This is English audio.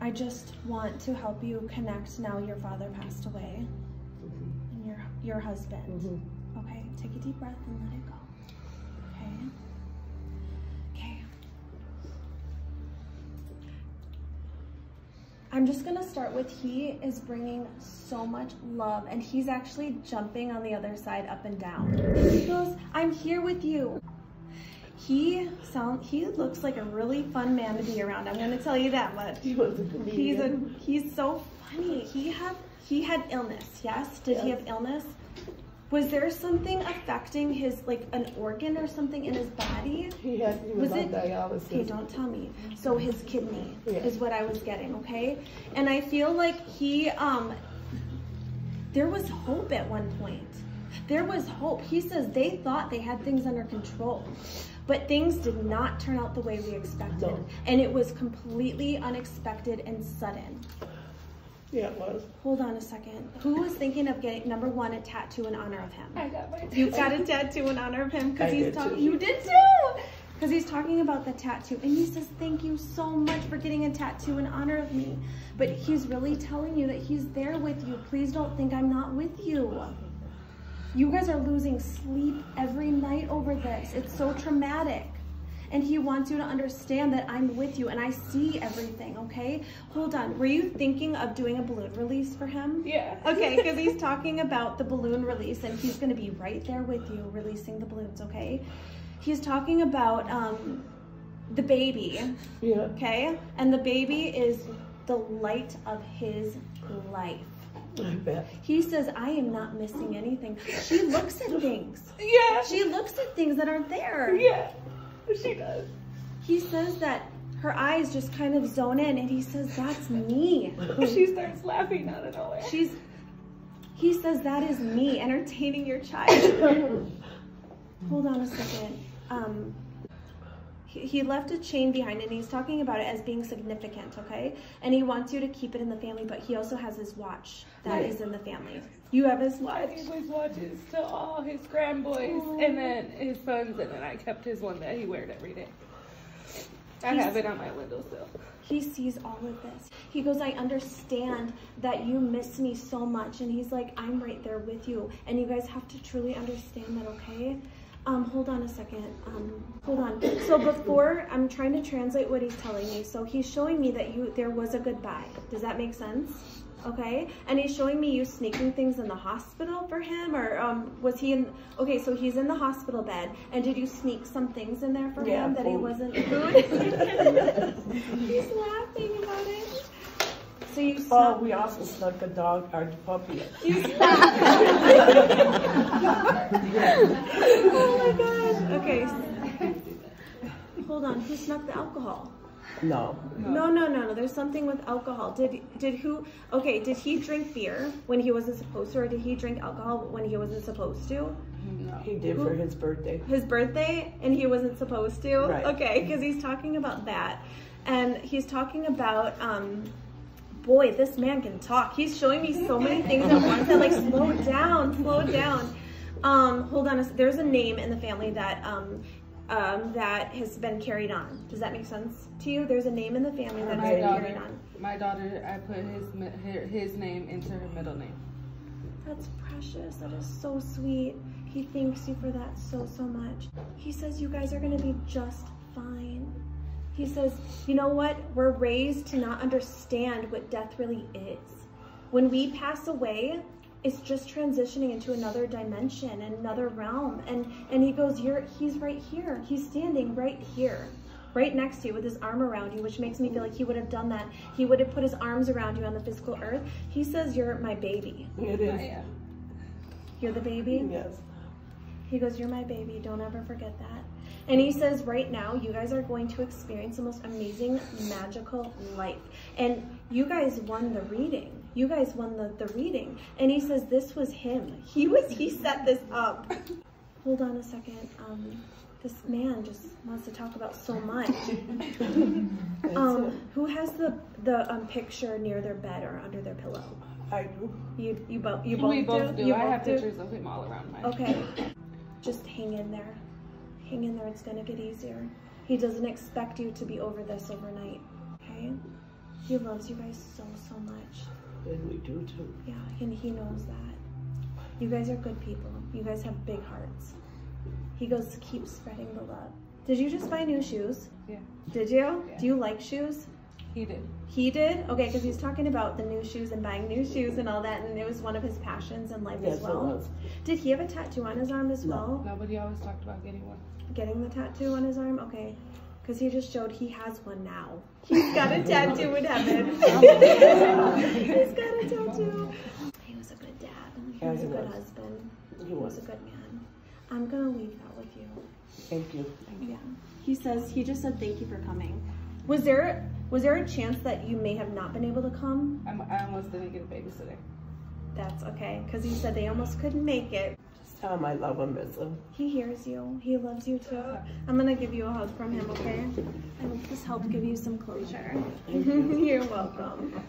I just want to help you connect now your father passed away and your your husband. Mhm. Okay, take a deep breath and let it go. Okay. Okay. I'm just gonna start with he is bringing so much love and he's actually jumping on the other side up and down. He goes, I'm here with you. He sound he looks like a really fun man to be around. I'm gonna tell you that much. He was a comedian. He's a he's so funny. He have he had illness, yes? Did he have illness? Was there something affecting his like an organ or something in his body? He had, he was, Was on it- dialysis. Okay, don't tell me. So his kidney Yeah. is what I was getting, okay? And I feel like he um there was hope at one point. There was hope. He says they thought they had things under control. But things did not turn out the way we expected. No. And it was completely unexpected and sudden. Yeah, it was. Hold on a second. Who was thinking of getting number one a tattoo in honor of him? I got my You got a tattoo in honor of him because he's talking. You did too. Because he's talking about the tattoo, and he says, "Thank you so much for getting a tattoo in honor of me." But he's really telling you that he's there with you. Please don't think I'm not with you. You guys are losing sleep every night over this. It's so traumatic. And he wants you to understand that I'm with you and I see everything, okay? Hold on. Were you thinking of doing a balloon release for him? Yeah. Okay, because he's talking about the balloon release and he's going to be right there with you releasing the balloons, okay? He's talking about um, the baby, Yeah. okay? And the baby is the light of his life. I bet. He says, I am not missing anything. She looks at things. Yeah. She looks at things that aren't there. Yeah. She does. He says that her eyes just kind of zone in and he says, That's me. She starts laughing out of nowhere. She's, he says, That is me entertaining your child. Hold on a second. Um, he, left a chain behind and he's talking about it as being significant, okay? And he wants you to keep it in the family, but he also has his watch that is in the family. You have his I watch? gave his watches to all his grandboys and then his sons, and then I kept his one that he wears every day. I He's- have it on my windowsill. He sees all of this. He goes, I understand that you miss me so much. And he's like, I'm right there with you. And you guys have to truly understand that, okay? Um, hold on a second. Um, hold on. So before, I'm trying to translate what he's telling me. So he's showing me that you there was a goodbye. Does that make sense? Okay. And he's showing me you sneaking things in the hospital for him, or um, was he in? Okay, so he's in the hospital bed, and did you sneak some things in there for Yeah, him that he wasn't food? he's laughing about it. So you Oh, snuck. we also snuck a dog, our puppy. You snuck. oh my gosh. Okay. Hold on. Who snuck the alcohol? No. No, no, no, no. There's something with alcohol. Did did who? Okay, did he drink beer when he wasn't supposed to, or did he drink alcohol when he wasn't supposed to? No. He did for his birthday. His birthday, and he wasn't supposed to. Right. Okay, because he's talking about that, and he's talking about um. Boy, this man can talk. He's showing me so many things at once. I'm like, slow down, slow down. Um, hold on. A, there's a name in the family that um, um, that has been carried on. Does that make sense to you? There's a name in the family that has My been carried daughter, on. my daughter, I put his his name into her middle name. That's precious. That is so sweet. He thanks you for that so, so much. He says you guys are going to be just fine. He says, you know what? We're raised to not understand what death really is. When we pass away, it's just transitioning into another dimension, another realm. And and he goes, You're he's right here. He's standing right here. Right next to you with his arm around you, which makes me feel like he would have done that. He would have put his arms around you on the physical earth. He says, You're my baby. It I is. Oh, am. You're the baby? Yes. He goes, You're my baby. Don't ever forget that. And he says, Right now, you guys are going to experience the most amazing, magical life. And you guys won the reading. You guys won the, the reading. And he says, This was him. He was, he set this up. Hold on a second. Um, this man just wants to talk about so much. Um, who has the the um, picture near their bed or under their pillow? I do. You you both you both we both do. You I both have do? pictures of him all around my. Okay. Just hang in there. Hang in there. It's gonna get easier. He doesn't expect you to be over this overnight. Okay? He loves you guys so, so much. And we do too. Yeah, and he knows that. You guys are good people. You guys have big hearts. He goes, keep spreading the love. Did you just buy new shoes? Yeah. Did you? Yeah. Do you like shoes? He did. He did? Okay, because he's talking about the new shoes and buying new shoes and all that, and it was one of his passions in life Yes, as it well. was. Did he have a tattoo on his arm as No. well? Nobody always talked about getting one. Getting the tattoo on his arm? Okay. Because he just showed he has one now. He's got a tattoo in heaven. he's got a tattoo. He was a good dad. He Yeah, was a good was. husband. He He was was. a good man. I'm gonna leave that with you. Thank you. Yeah. He says he just said thank you for coming. Was there was there a chance that you may have not been able to come? I'm, I almost didn't get a babysitter. That's okay, because he said they almost couldn't make it. Just tell him I love him, miss him. He hears you. He loves you too. I'm gonna give you a hug from him, okay? I hope this helped give you some closure. You. You're welcome.